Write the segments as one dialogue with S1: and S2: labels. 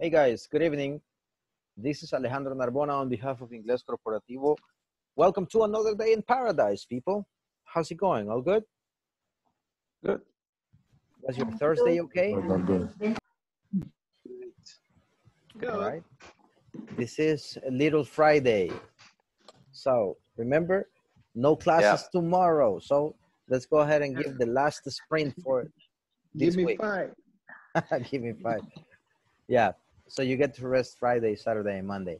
S1: Hey guys, good evening. This is Alejandro Narbona on behalf of Inglés Corporativo. Welcome to another day in paradise, people. How's it going? All good?
S2: Good.
S1: Was your Thursday okay?
S2: Good. Good.
S1: All right. This is a Little Friday. So remember, no classes tomorrow. So let's go ahead and give the last sprint for this
S3: Give me
S1: week.
S3: five.
S1: Give me five. Yeah. So you get to rest Friday, Saturday, and Monday.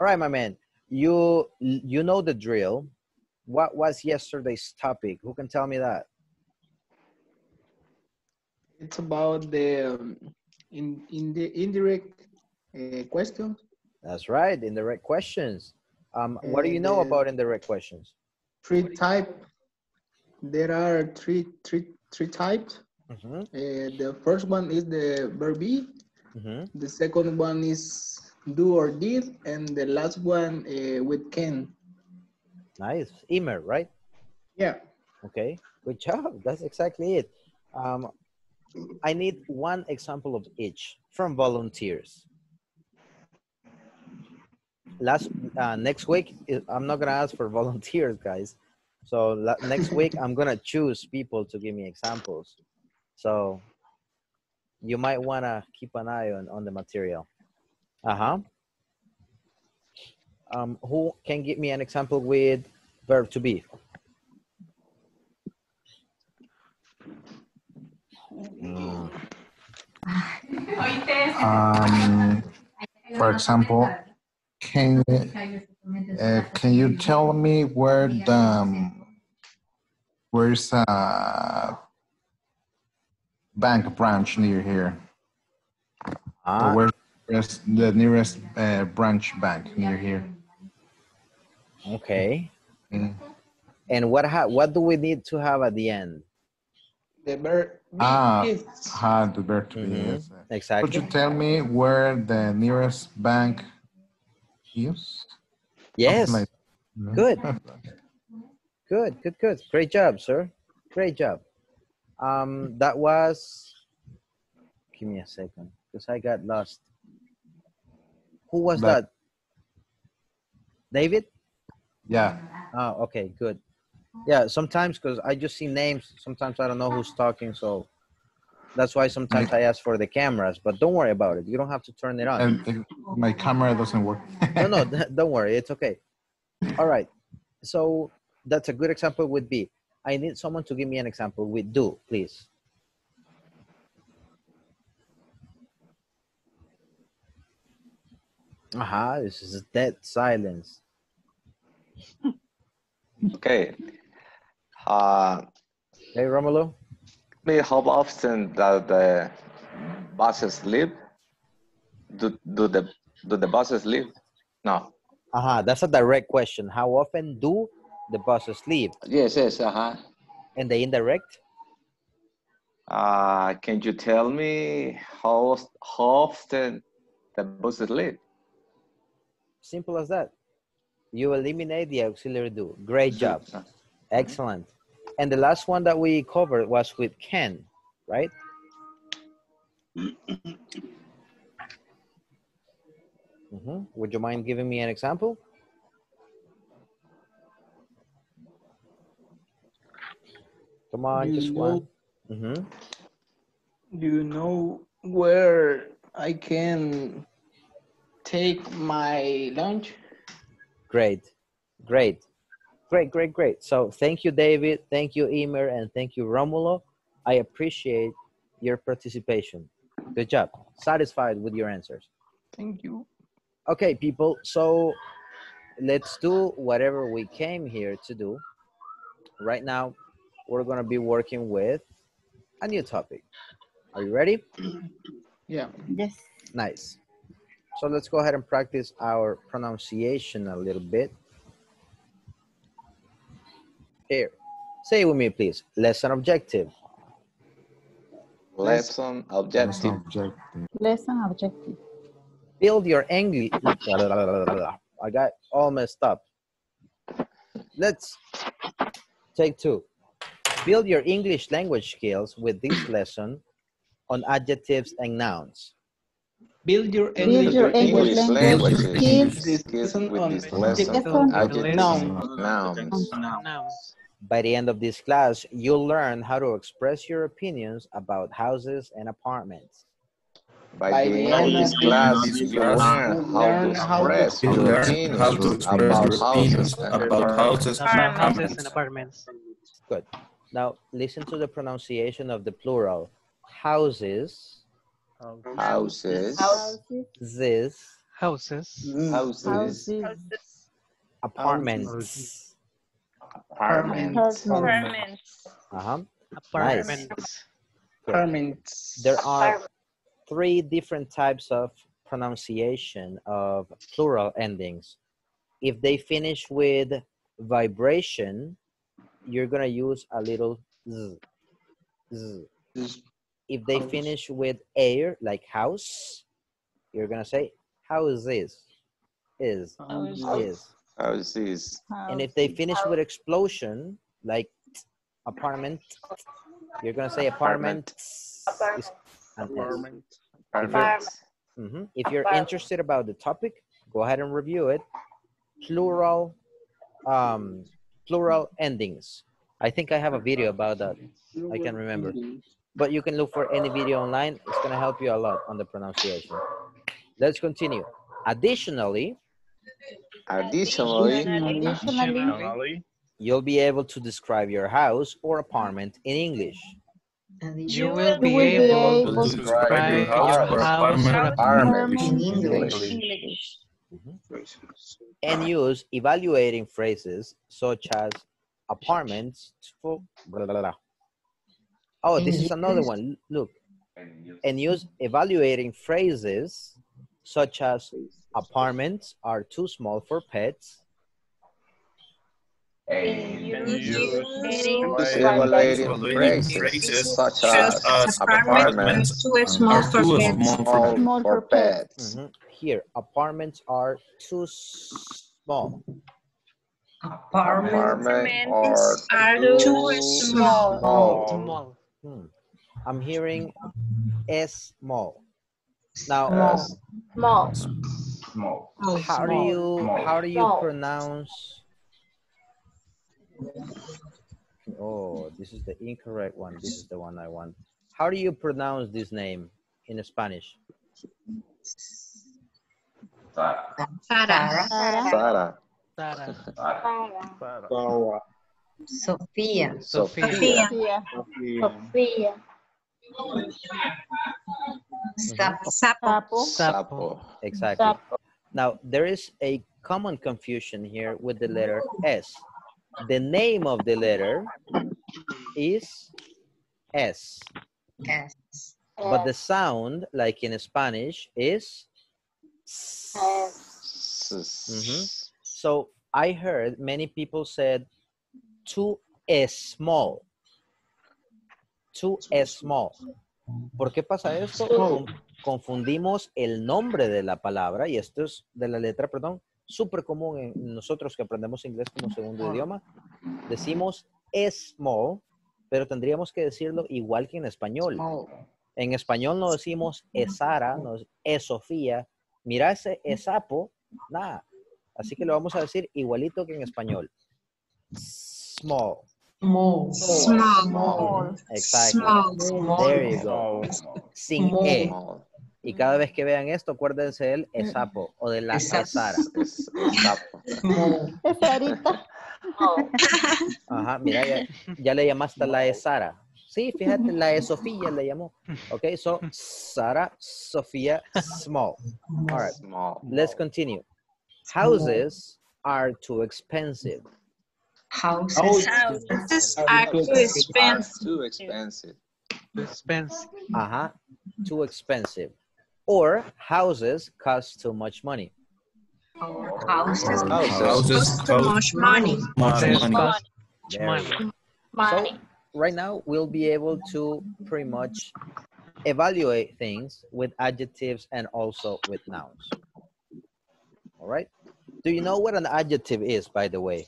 S1: All right, my man. You you know the drill. What was yesterday's topic? Who can tell me that?
S3: It's about the um, in in the indirect uh, questions.
S1: That's right. Indirect questions. Um, what do you know
S3: uh,
S1: about indirect questions?
S3: Three type. There are three three three types.
S1: Mm-hmm,
S3: Uh, the first one is the verb be.
S1: Mm-hmm.
S3: The second one is do or did, and the last one uh, with can.
S1: Nice. Emer, right?
S3: Yeah.
S1: Okay. Good job. That's exactly it. Um, I need one example of each from volunteers. Last uh, next week, I'm not gonna ask for volunteers, guys. So la- next week, I'm gonna choose people to give me examples. So you might wanna keep an eye on on the material. Uh huh. Um, who can give me an example with verb to be? Mm,
S2: Um, for example, can uh, can you tell me where the um, where's a bank branch near here?
S1: ah,
S2: Or where's the nearest uh, branch bank near here?
S1: okay.
S2: Mm.
S1: And what ha- what do we need to have at the end?
S3: The verb
S2: Ah,
S3: is.
S2: Ah, the verb to be.
S1: Mhm.
S2: yes. Could you tell me where the nearest bank is?
S1: Yes.
S2: Something like-
S1: Good. Good. Good. Good. Great job, sir. Great job. Um, that was. Give me a second, because I got lost. Who was
S2: That-
S1: that? David.
S2: Yeah.
S1: Oh, okay. Good. Yeah. Sometimes, because I just see names. Sometimes I don't know who's talking, so that's why sometimes I ask for the cameras. But don't worry about it. You don't have to turn it on.
S2: And my camera doesn't work.
S1: no, no, don't worry. It's okay. All right. So that's a good example would be, I need someone to give me an example with do, please. Aha, this is dead silence.
S4: Okay. Uh,
S1: Hey, Romulo?
S4: me, how often does the buses leave? Do, do the do the buses leave? No.
S1: Aha, that's a direct question. How often do the buses leave?
S4: Yes, yes. Uh-huh.
S1: And the indirect?
S4: Uh, can you tell me how how often the buses leave?
S1: Simple as that. You eliminate the auxiliary do. Great job. Excellent. And the last one that we covered was with can, right? Mhm. Would you mind giving me an example? Come on,
S3: Do
S1: just one. hmm
S3: Do you know where I can take my lunch?
S1: Great, great, great, great, great. So thank you, David. Thank you, Emer, and thank you, Romulo. I appreciate your participation. Good job. Satisfied with your answers.
S3: Thank you.
S1: Okay, people. So let's do whatever we came here to do. Right now, we're going to be working with a new topic. Are you ready?
S3: Yeah.
S5: Yes.
S1: Nice. So let's go ahead and practice our pronunciation a little bit. Here. Say it with me, please. Lesson objective.
S4: Lesson objective.
S2: Objective.
S5: Lesson objective.
S1: Build your English. I got all messed up. Let's take two. Build your English language skills with this lesson on adjectives and nouns.
S3: Build your
S5: Build
S3: English
S5: your English
S4: English
S5: language
S4: languages
S5: skills.
S4: Skills with this lesson.
S5: on
S4: Adjectives,
S3: noun.
S4: nouns.
S6: Nouns.
S1: By the end of this class, you'll learn how to express your opinions about houses and apartments.
S4: By the end of this class, you learn how to express your
S2: learn how to
S4: opinions
S2: express
S4: about
S2: your opinions
S4: houses and
S2: about houses and
S6: About houses and
S2: apartments.
S6: apartments.
S1: Now, listen to the pronunciation of the plural. Houses,
S4: houses,
S5: Houses.
S1: this,
S6: Houses.
S4: houses,
S5: Houses.
S1: apartments.
S4: apartments,
S5: Apartments.
S1: Uh-huh.
S6: Apartments.
S3: Apartments.
S1: There are three different types of pronunciation of plural endings. If they finish with vibration, you're gonna use a little z. z. If they finish with air, like house, you're gonna say houses, is, is.
S4: houses,
S1: And if they finish with explosion, like apartment, you're gonna say apartment. is an S.
S4: apartments,
S1: Mhm. If you're interested about the topic, go ahead and review it. Plural, um, plural endings. I think I have a video about that, I can remember. but you can look for any video online. It's gonna help you a lot on the pronunciation. Let's continue. Additionally,
S4: additionally,
S5: Additionally,
S1: you'll be able to describe your house or apartment in English.
S6: You will be able
S5: able
S6: to
S5: to
S6: describe your house or
S2: apartment
S4: apartment
S5: in
S4: in English.
S5: English.
S1: and use evaluating phrases such as apartments for blah, blah, blah. Oh, this is another one. Look. And use evaluating phrases such as apartments are too small for pets.
S4: Use evaluating phrases such as apartments
S7: too small
S2: are
S7: for
S2: too
S7: pets.
S2: small for
S4: small for.
S1: Mhm. Here, apartments are too small.
S7: Apartments
S4: Apartment
S7: are
S4: too
S7: too small.
S4: small.
S6: small.
S1: Hmm. I'm hearing S small. Now,
S4: Yes.
S5: Small.
S7: Oh,
S1: how do
S7: small.
S1: you how do you
S5: Small.
S1: pronounce oh this is the incorrect one this is the one i want how do you pronounce this name in spanish
S7: Sarah.
S5: Sarah.
S4: Sarah,
S6: Sarah.
S7: Sofía.
S6: Sophia.
S7: Sofía.
S5: Sophia. Sophia.
S7: Sapo.
S5: Sapo.
S6: Sapo.
S1: exactly now there is a common confusion here with the letter s the name of the letter is s
S7: Yes.
S1: but the sound like in spanish is s. Mhm. So I heard many people said too small. Too small. ¿Por qué pasa esto? Con- confundimos el nombre de la palabra y esto es de la letra, perdón, súper común en nosotros que aprendemos inglés como segundo idioma. Decimos small, pero tendríamos que decirlo igual que en español. En español no decimos es Sara, no es, es Sofía. Mira ese es sapo, nada. Así que lo vamos a decir igualito que en español. Small.
S7: Small. Small.
S1: Exacto.
S7: Small.
S1: There you go. Sin E. Y cada vez que vean esto, acuérdense del es sapo o de la
S7: Esapo.
S1: Sara.
S4: Es- es sapo.
S7: Small.
S5: Es Sarita.
S1: Ajá, mira, ya, ya le llamaste a la es Sara. Sí, fíjate, la es Sofía le llamó. Ok, so Sara, Sofía, small. All right.
S4: Small.
S1: Let's continue. Houses are too expensive.
S7: Houses.
S3: Houses
S7: are too
S4: Are
S7: expensive.
S4: too expensive.
S6: Expensive.
S1: Uh-huh. Too expensive. Or houses cost too much money.
S7: Houses.
S4: Houses.
S2: houses
S7: Cost too much money.
S2: much
S6: Houses
S2: money.
S6: cost
S1: There you
S6: money.
S1: go.
S5: Money.
S1: Right now, we'll be able to pretty much evaluate things with adjectives and also with nouns. All right. Do you know what an adjective is, by the way?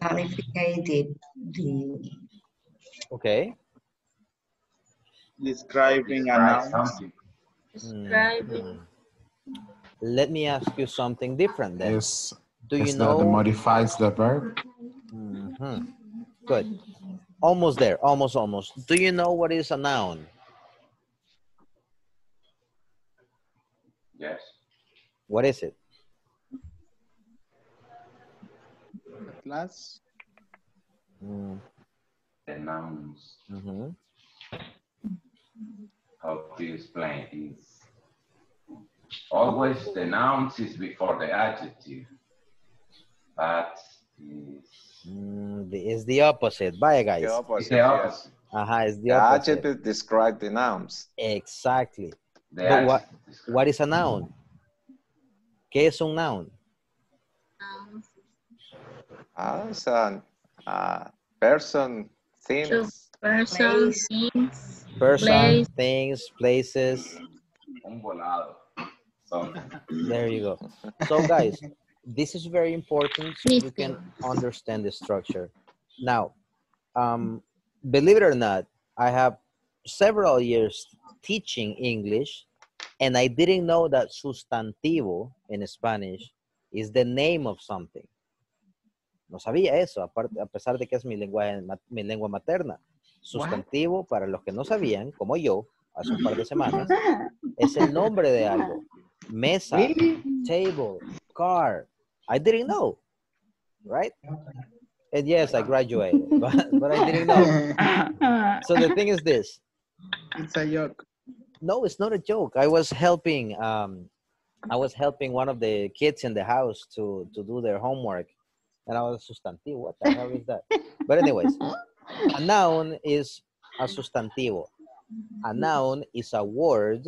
S7: Qualified
S1: Okay.
S8: Describing a noun.
S5: Describing.
S1: Let me ask you something different then.
S2: Is,
S1: Do you
S2: is that
S1: know?
S2: modifies the verb?
S1: Mhm. Good. Almost there. Almost, almost. Do you know what is a noun?
S9: Yes.
S1: What is it?
S3: Class.
S1: Mm,
S9: The nouns.
S1: mhm.
S9: How to explain is always the nouns is before the adjective, but is
S1: Mm, the- it's the opposite. Vaya,
S4: The
S1: guys.
S9: it's
S4: opposite,
S9: the
S4: yes.
S9: opposite.
S1: Ajá, it's the
S4: The
S1: opposite.
S4: adjective describe the nouns.
S1: Exactly.
S9: The
S1: But what- What is a noun? ¿Qué es un noun?
S4: Ah, it's a, a person, things.
S5: Person,
S7: Place.
S5: things,
S1: Person,
S5: Place.
S1: things, places.
S9: Un volado. Something.
S1: There you go. So, guys, this is very important so you can understand the structure. Now, um, believe it or not, I have several years teaching English, and I didn't know that sustantivo in Spanish is the name of something. No sabía eso, aparte, a pesar de que es mi lengua, mi lengua materna. Sustantivo, para los que no sabían, como yo, hace un par de semanas, es el nombre de algo. Mesa, table, car. I didn't know, right? And yes, I graduated, but, but I didn't know. So the thing is this.
S3: It's a joke.
S1: No, it's not a joke. I was helping. Um, I was helping one of the kids in the house to to do their homework, and I was sustantivo. What the hell is that? But anyways, a noun is a sustantivo. Mm-hmm. A noun is a word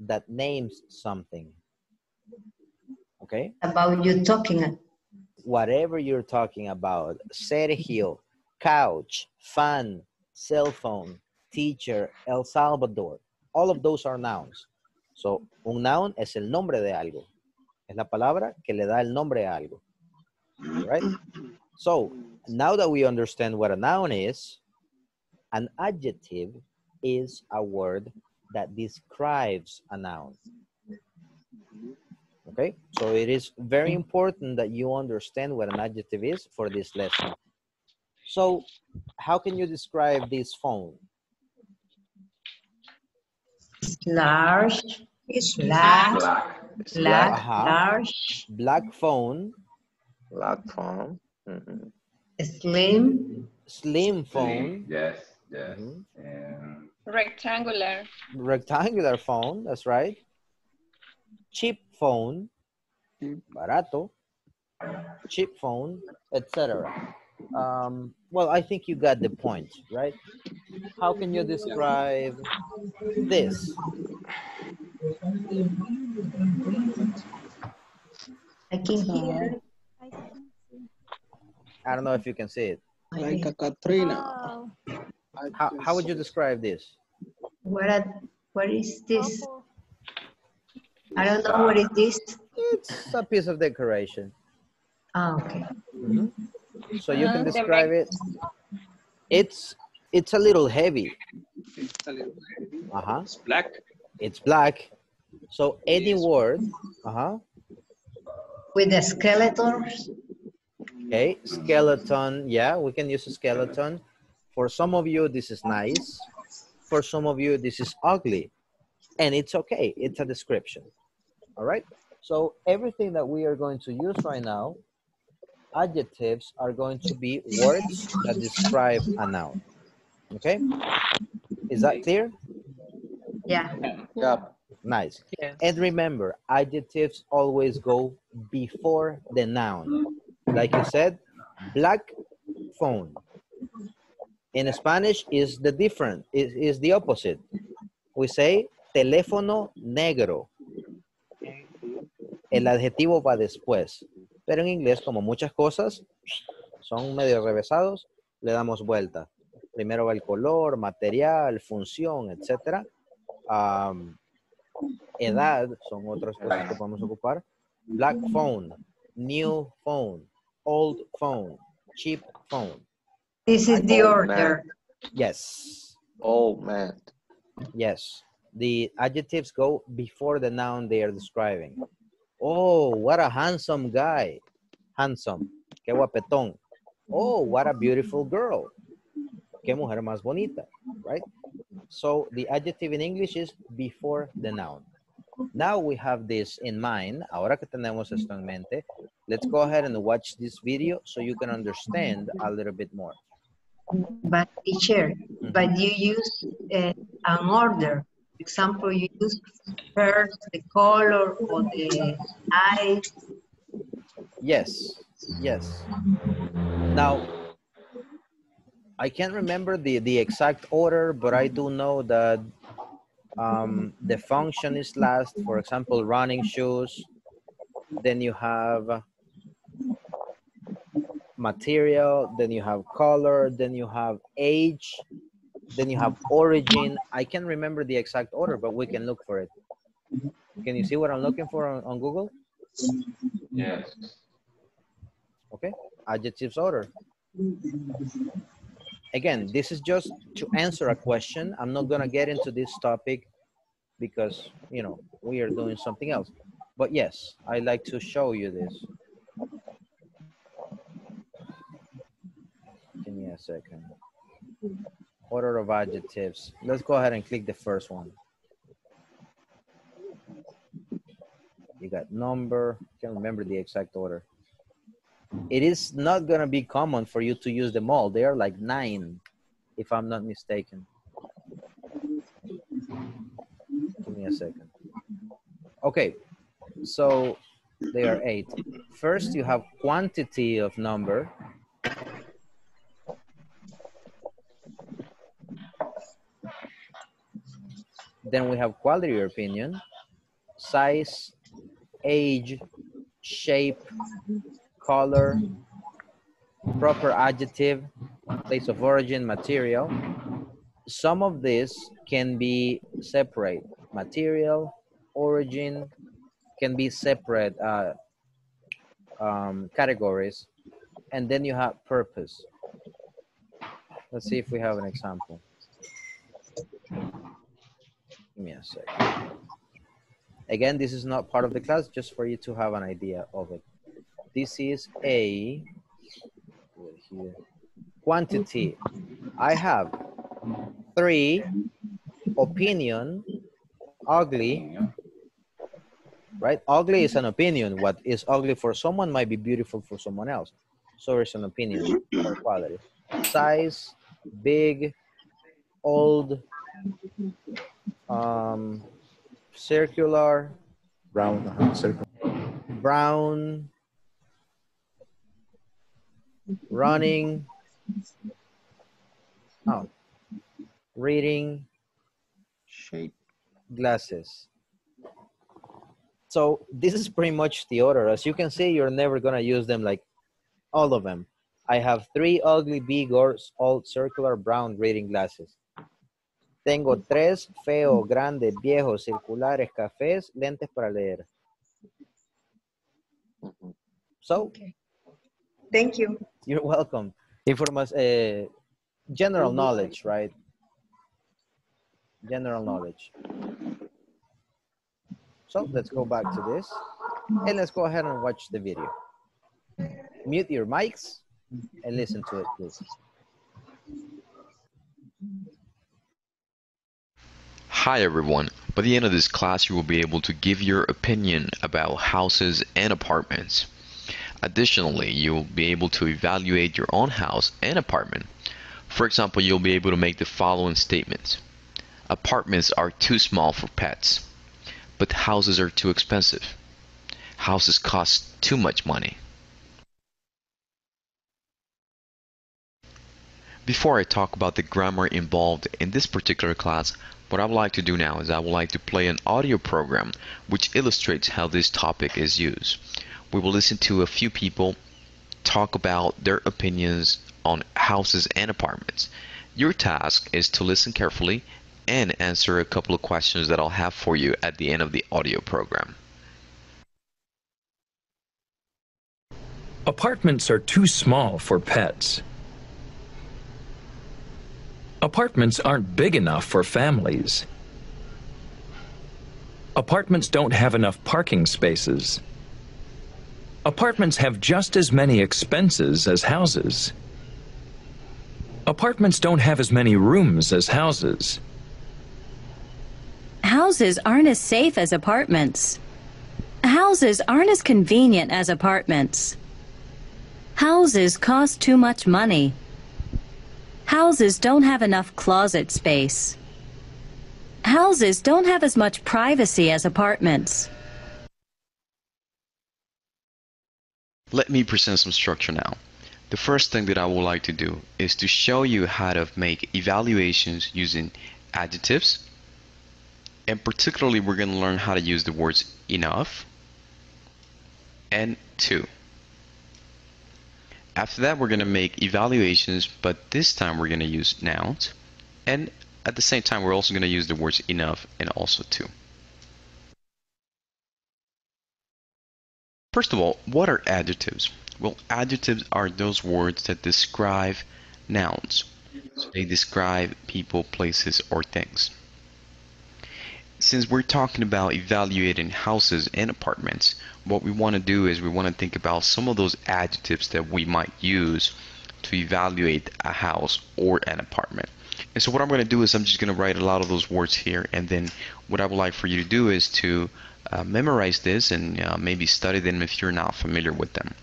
S1: that names something. Okay.
S7: About you talking.
S1: whatever you're talking about, Sergio, couch, fan, cell phone, teacher, El Salvador, all of those are nouns. So, un noun es el nombre de algo. Es la palabra que le da el nombre a algo. Right? So, mm. now that we understand what a noun is, an adjective is a word that describes a noun. Okay, so it is very mm. important that you understand what an adjective is for this lesson. So, how can you describe this phone?
S7: Large. It's black.
S9: Black.
S4: It's
S7: Black.
S4: black,
S1: Ajá.
S7: Large.
S1: Black phone,
S4: black phone. Mhm.
S7: Slim.
S1: slim phone,
S9: Yes, yes.
S1: Mhm.
S9: And
S5: rectangular,
S1: rectangular phone, that's right. Cheap phone, barato, cheap phone, etc. Um, well, I think you got the point, right? How can you describe this?
S7: I can hear.
S1: I don't know if you can see it.
S3: Like a Catrina.
S1: How, how would you describe this?
S7: What, a- what is this? I don't know what is this.
S1: It's a piece of decoration.
S7: Ah, okay.
S1: Mhm. So you can describe it. It's it's a little heavy.
S3: It's a little heavy.
S1: Uh-huh.
S3: It's black.
S1: It's black. So any word, uh-huh.
S7: With the skeletons.
S1: Okay, mm-hmm. skeleton. Yeah, we can use a skeleton. For some of you, this is nice. For some of you, this is ugly. And it's okay. It's a description. All right. So everything that we are going to use right now, adjectives are going to be words that describe a noun. Okay. Is that clear?
S7: Yeah.
S4: Yeah,
S1: Nice.
S6: Yes.
S1: And remember, adjectives always go before the noun. Like you said, black phone. In Spanish is the different, is, is the opposite. We say teléfono negro. El adjetivo va después. Pero en inglés, como muchas cosas son medio revesados, le damos vuelta. Primero va el color, material, función, etc. edad son otras cosas que podemos ocupar. Black phone, new phone, old phone, cheap phone.
S7: This is the order.
S1: Yes.
S4: old man.
S1: Yes. The adjectives go before the noun they are describing. Oh, what a handsome guy. Handsome. Qué guapetón. Oh, what a beautiful girl. Qué mujer más bonita, right? So the adjective in English is before the noun. Now we have this in mind. Ahora que tenemos esto en mente, let's go ahead and watch this video so you can understand a little bit more.
S7: But teacher,
S1: Mhm.
S7: but you use uh, an order. For example, you use first the color or the size.
S1: Yes, yes. Now, I can't remember the, the exact order, but I do know that um, the function is last. For example, running shoes. Then you have material. Then you have color. Then you have age. Then you have origin. I can't remember the exact order, but we can look for it. Can you see what I'm looking for on, on Google?
S9: Yes.
S1: Okay, adjectives order. Again, this is just to answer a question. I'm not gonna get into this topic because, you know, we are doing something else. But yes, I like to show you this. Give me a second. Order of adjectives. Let's go ahead and click the first one. You got number, can't remember the exact order it is not going to be common for you to use them all. They are like nine, if I'm not mistaken. Give me a second. Okay, so they are eight. First, you have quantity of number. Then we have quality or opinion, size, age, shape, color, proper adjective, place of origin, material. Some of this can be separate. Material, origin, can be separate uh, um, categories. And then you have purpose. Let's see if we have an example. Give me a. Again, this is not part of the class, just for you to have an idea of it this is a quantity. I have three opinion, ugly, right? Ugly is an opinion. What is ugly for someone might be beautiful for someone else. So it's an opinion quality. Size, big, old, um, circular,
S2: Brown, uh-huh, circle.
S1: brown, running, oh, reading,
S3: Shape.
S1: glasses. So this is pretty much the order. As you can see, you're never gonna use them like all of them. I have three ugly big or old circular brown reading glasses. Tengo tres feo, grandes, viejos, circulares, cafés, lentes para leer.
S4: Mhm.
S1: So
S7: Thank you.
S1: You're welcome. Informa uh, general knowledge, right? General knowledge. So let's go back to this and let's go ahead and watch the video. Mute your mics and listen to it, please.
S10: Hi everyone. By the end of this class, you will be able to give your opinion about houses and apartments. Additionally, you will be able to evaluate your own house and apartment. For example, you'll be able to make the following statements. Apartments are too small for pets, but houses are too expensive. Houses cost too much money. Before I talk about the grammar involved in this particular class, what I would like to do now is I would like to play an audio program which illustrates how this topic is used. We will listen to a few people talk about their opinions on houses and apartments. Your task is to listen carefully and answer a couple of questions that I'll have for you at the end of the audio program.
S11: Apartments are too small for pets. Apartments aren't big enough for families. Apartments don't have enough parking spaces. Apartments have just as many expenses as houses. Apartments don't have as many rooms as houses.
S12: Houses aren't as safe as apartments. Houses aren't as convenient as apartments. Houses cost too much money. Houses don't have enough closet space. Houses don't have as much privacy as apartments.
S10: Let me present some structure now. The first thing that I would like to do is to show you how to make evaluations using adjectives. And particularly, we're going to learn how to use the words enough and too. After that, we're going to make evaluations, but this time we're going to use nouns. And at the same time, we're also going to use the words enough and also too. First of all, what are adjectives? Well, adjectives are those words that describe nouns. So they describe people, places, or things. Since we're talking about evaluating houses and apartments, what we want to do is we want to think about some of those adjectives that we might use to evaluate a house or an apartment. And so what I'm going to do is I'm just going to write a lot of those words here and then what I would like for you to do is to uh, memorize this and uh, maybe study them if you're not familiar with them.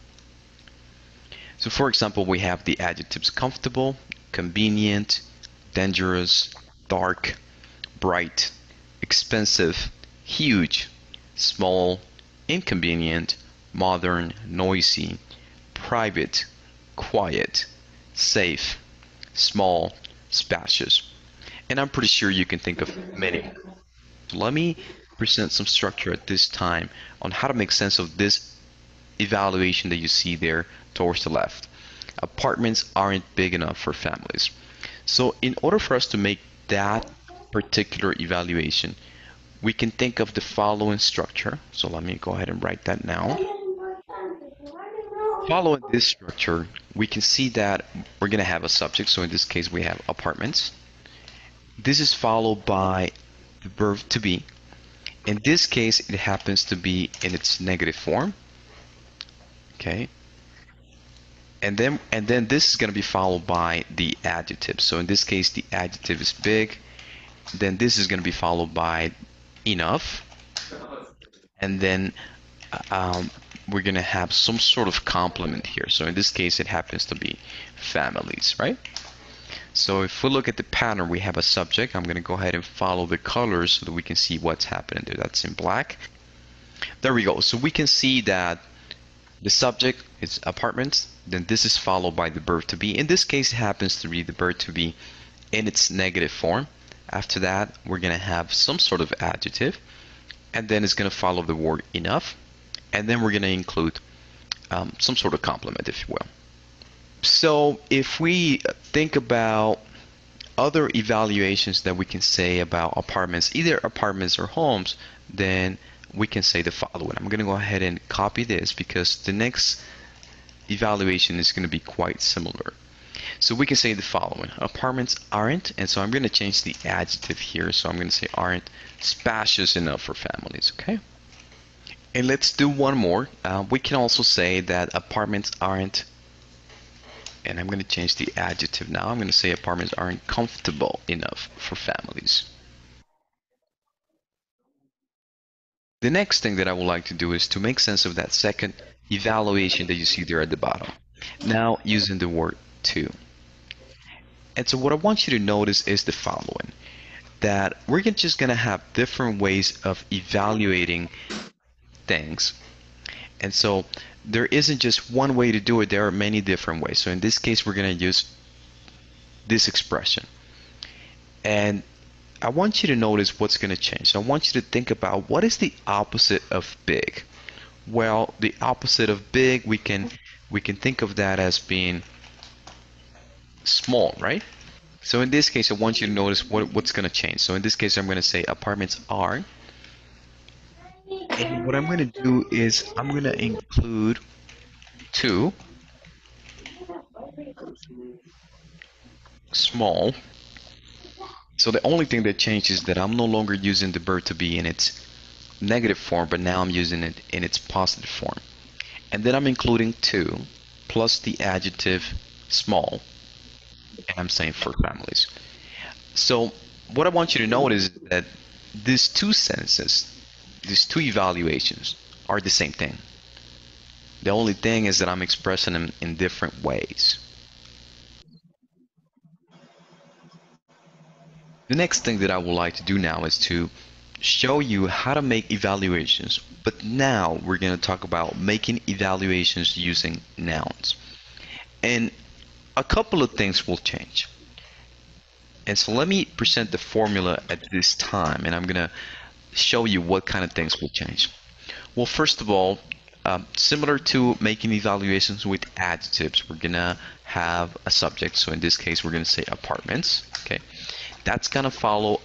S10: So for example, we have the adjectives comfortable, convenient, dangerous, dark, bright, expensive, huge, small, inconvenient, modern, noisy, private, quiet, safe, small, spacious. And I'm pretty sure you can think of many. Let me present some structure at this time on how to make sense of this evaluation that you see there towards the left. Apartments aren't big enough for families. So in order for us to make that particular evaluation, we can think of the following structure. So let me go ahead and write that now. Following this structure, we can see that we're going to have a subject. So in this case, we have apartments. This is followed by the verb to be. In this case, it happens to be in its negative form. Okay. And then and then this is going to be followed by the adjective. So in this case, the adjective is big. Then this is going to be followed by enough. And then um, we're going to have some sort of complement here. So in this case, it happens to be families, right? So if we look at the pattern, we have a subject. I'm going to go ahead and follow the colors so that we can see what's happening there. That's in black. There we go. So we can see that the subject is apartments. Then this is followed by the verb to be. In this case, it happens to be the verb to be in its negative form. After that, we're going to have some sort of adjective. And then it's going to follow the word enough. And then we're going to include um, some sort of complement, if you will. So if we think about other evaluations that we can say about apartments, either apartments or homes, then we can say the following. I'm going to go ahead and copy this because the next evaluation is going to be quite similar. So we can say the following. Apartments aren't, and so I'm going to change the adjective here. So I'm going to say aren't spacious enough for families, okay? And let's do one more. Uh, we can also say that apartments aren't, and I'm going to change the adjective now. I'm going to say apartments aren't comfortable enough for families. The next thing that I would like to do is to make sense of that second evaluation that you see there at the bottom. Now using the word too. And so what I want you to notice is the following. That we're just going to have different ways of evaluating things. And so there isn't just one way to do it, there are many different ways. So in this case, we're going to use this expression. And I want you to notice what's going to change. So I want you to think about what is the opposite of big. Well, the opposite of big, we can we can think of that as being small, right? So in this case, I want you to notice what, what's going to change. So in this case, I'm going to say apartments are. What I'm going to do is I'm going to include too small So the only thing that changed is that I'm no longer using the verb to be in its negative form, but now I'm using it in its positive form. And then I'm including too plus the adjective small, and I'm saying for families. So what I want you to notice is that these two sentences, these two evaluations are the same thing. The only thing is that I'm expressing them in different ways. The next thing that I would like to do now is to show you how to make evaluations, but now we're going to talk about making evaluations using nouns. And a couple of things will change. And so let me present the formula at this time, and I'm going to show you what kind of things will change. Well, first of all, um, similar to making evaluations with adjectives, we're going to have a subject. So in this case, we're going to say apartments. Okay, That's going to follow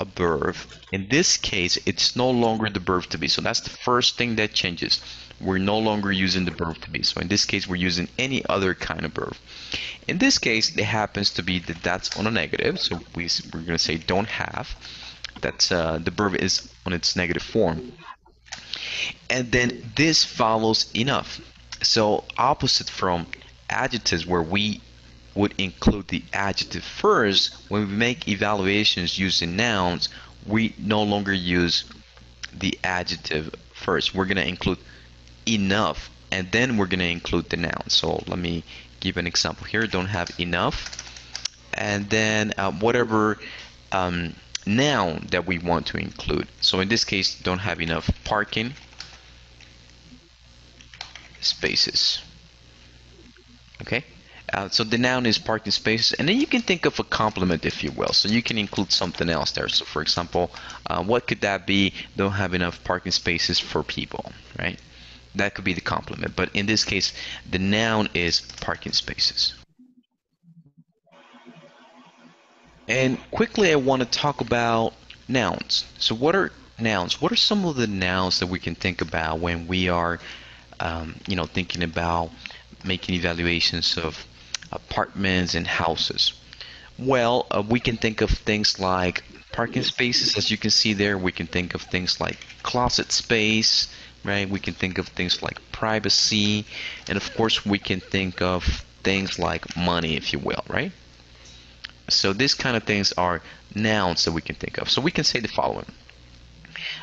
S10: a verb. In this case, it's no longer the verb to be. So that's the first thing that changes. We're no longer using the verb to be. So in this case, we're using any other kind of verb. In this case, it happens to be that that's on a negative. So we, we're going to say don't have. That's uh, the verb is on its negative form. And then this follows enough. So opposite from adjectives where we would include the adjective first, when we make evaluations using nouns, we no longer use the adjective first. We're going to include enough and then we're going to include the noun. So let me give an example here. Don't have enough. And then uh, whatever um, noun that we want to include. So in this case, don't have enough parking spaces. Okay? Uh, so the noun is parking spaces, and then you can think of a complement, if you will. So you can include something else there. So for example, uh, what could that be? Don't have enough parking spaces for people, right? That could be the complement. But in this case, the noun is parking spaces. And quickly, I want to talk about nouns. So what are nouns? What are some of the nouns that we can think about when we are, um, you know, thinking about making evaluations of apartments and houses? Well, uh, we can think of things like parking spaces, as you can see there. We can think of things like closet space, right? We can think of things like privacy, and of course, we can think of things like money, if you will, right? So these kind of things are nouns that we can think of. So we can say the following.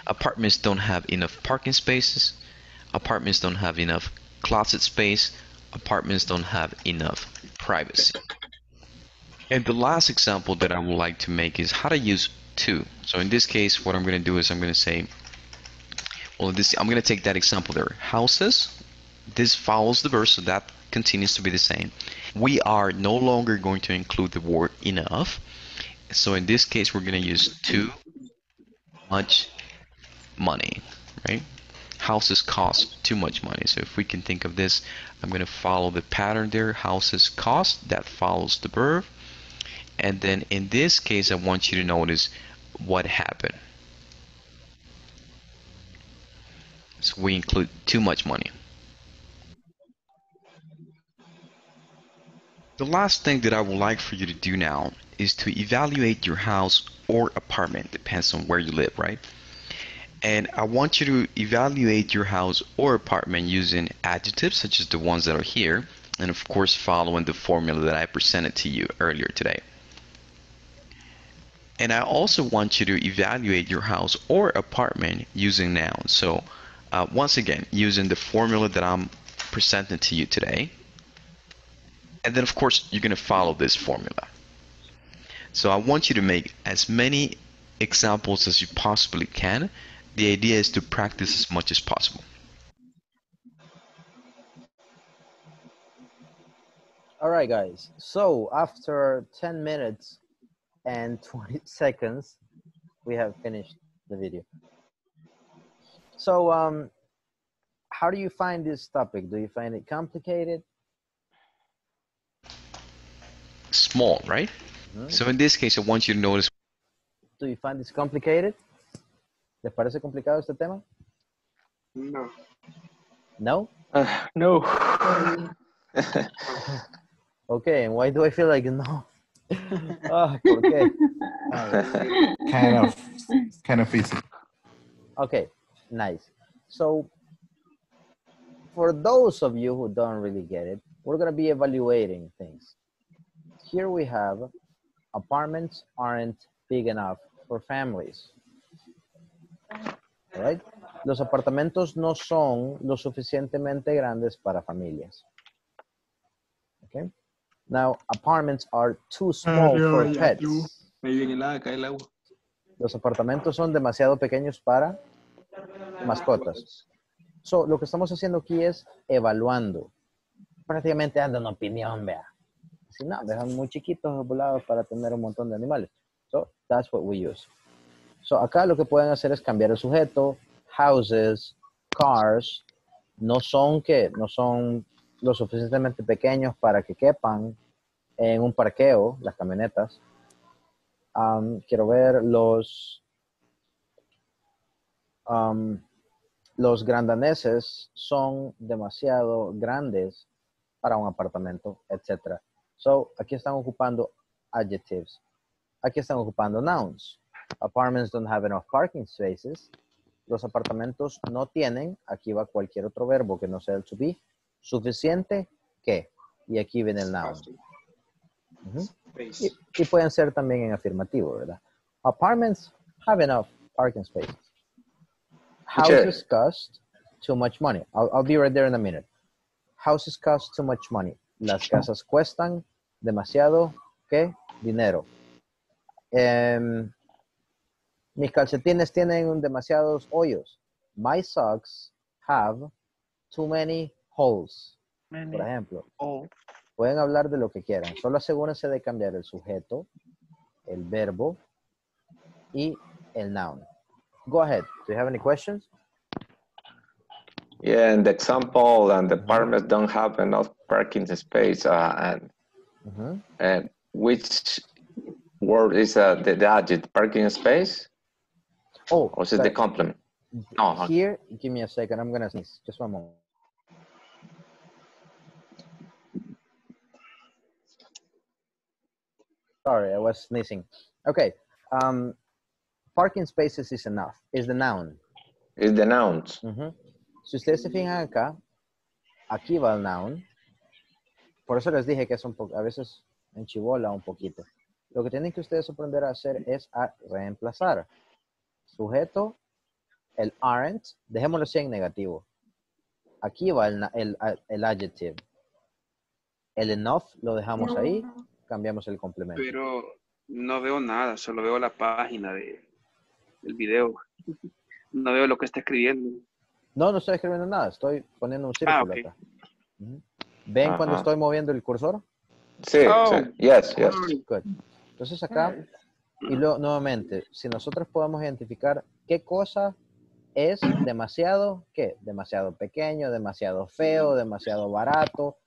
S10: Apartments don't have enough parking spaces. Apartments don't have enough closet space. Apartments don't have enough privacy. And the last example that I would like to make is how to use too. So in this case, what I'm going to do is I'm going to say, well, this I'm going to take that example there. Houses. This follows the verb, so that continues to be the same. We are no longer going to include the word enough. So in this case, we're going to use too much money, right? Houses cost too much money. So if we can think of this, I'm going to follow the pattern there. Houses cost, that follows the verb. And then in this case, I want you to notice what happened. So we include too much money. The last thing that I would like for you to do now is to evaluate your house or apartment, depends on where you live, right? And I want you to evaluate your house or apartment using adjectives such as the ones that are here, and of course following the formula that I presented to you earlier today. And I also want you to evaluate your house or apartment using nouns. So uh, once again, using the formula that I'm presenting to you today. And then of course, you're going to follow this formula. So I want you to make as many examples as you possibly can. The idea is to practice as much as possible.
S1: All right, guys. So after 10 minutes and 20 seconds, we have finished the video. So, um, how do you find this topic? Do you find it complicated?
S10: Small, right?
S1: Mm-hmm.
S10: So in this case, I want you to notice.
S1: Do you find this complicated? ¿Les parece complicado este tema?
S3: No.
S1: No?
S3: Uh, no.
S1: okay, and why do I feel like no? Ah, ¿Por qué?
S2: Kind of, kind of easy.
S1: Okay, nice. So, for those of you who don't really get it, we're going to be evaluating things. Here we have apartments aren't big enough for families. All right? Los apartamentos no son lo suficientemente grandes para familias. Okay? Now, apartments are too small for pets.
S3: Me viene el agua, cae el agua.
S1: Los apartamentos son demasiado pequeños para mascotas. So, lo que estamos haciendo aquí es evaluando. Prácticamente dando una opinión, vea. Si no, dejan muy chiquitos volados para tener un montón de animales. So, that's what we use. So, acá lo que pueden hacer es cambiar el sujeto. Houses, cars, no son que, no son lo suficientemente pequeños para que quepan en un parqueo, las camionetas. Um, quiero ver los um, los grandaneses son demasiado grandes para un apartamento, etc. So, aquí están ocupando adjectives. Aquí están ocupando nouns. Apartments don't have enough parking spaces. Los apartamentos no tienen, aquí va cualquier otro verbo que no sea el to be, suficiente que. Y aquí viene el noun. Y, y pueden ser también en afirmativo, ¿verdad? Apartments have enough parking spaces. Houses cost too much money. I'll, I'll be right there in a minute. Houses cost too much money. Las casas cuestan demasiado, ¿qué? Dinero. Em, mis calcetines tienen demasiados hoyos. My socks have too many holes.
S6: Many.
S1: Por ejemplo,
S6: Oh,
S1: pueden hablar de lo que quieran. Solo asegúrense de cambiar el sujeto, el verbo y el noun. Go ahead. Do you have any questions?
S4: Yeah, and the example and the apartments don't have enough parking space. Uh, and
S1: Mhm.
S4: and which word is uh, the, the adjective? Parking space,
S1: Oh,
S4: or is it the complement? No, okay.
S1: here, give me a second. I'm going to sneeze. Just one moment. Sorry, I was sneezing. Okay. Um, parking spaces is enough. Is the noun.
S4: Is the nouns.
S1: Ujú. Si ustedes se fijan acá, aquí va el noun. Por eso les dije que es un poco, a veces enchivola un poquito. Lo que tienen que ustedes aprender a hacer es a reemplazar sujeto, el aren't, dejémoslo así en negativo. Aquí va el, el, el adjective. El enough lo dejamos ahí, cambiamos el complemento.
S13: Pero no veo nada, solo veo la página de, del video. No veo lo que está escribiendo.
S1: No, no estoy escribiendo nada, estoy poniendo un círculo
S13: Ah, ok.
S1: acá. ¿Ven cuando estoy moviendo el cursor?
S4: Sí,
S13: Oh.
S4: sí. Yes, yes.
S1: Good. Entonces acá, y luego nuevamente, si nosotros podemos identificar qué cosa es demasiado, ¿qué? Demasiado pequeño, demasiado feo, demasiado barato,